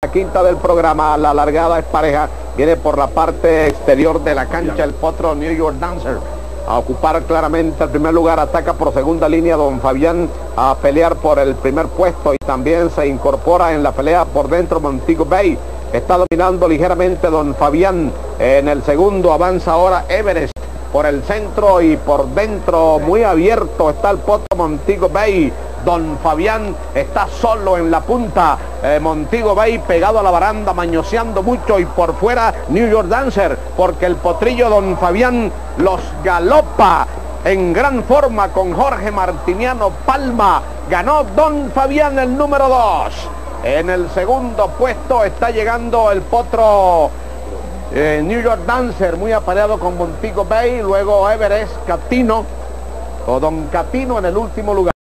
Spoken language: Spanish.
La quinta del programa, la largada es pareja, viene por la parte exterior de la cancha el potro New York Dancer. A ocupar claramente el primer lugar, ataca por segunda línea don Fabián a pelear por el primer puesto y también se incorpora en la pelea por dentro Montigo Bay. Está dominando ligeramente don Fabián. En el segundo avanza ahora Everest por el centro y por dentro muy abierto está el potro Montigo Bay. Don Fabián está solo en la punta. Eh, Montigo Bay pegado a la baranda, mañoseando mucho y por fuera New York Dancer, porque el potrillo Don Fabián los galopa en gran forma con Jorge Martiniano Palma. Ganó Don Fabián el número 2. En el segundo puesto está llegando el potro eh, New York Dancer, muy apareado con Montigo Bay, luego Everest Catino, o Don Catino en el último lugar.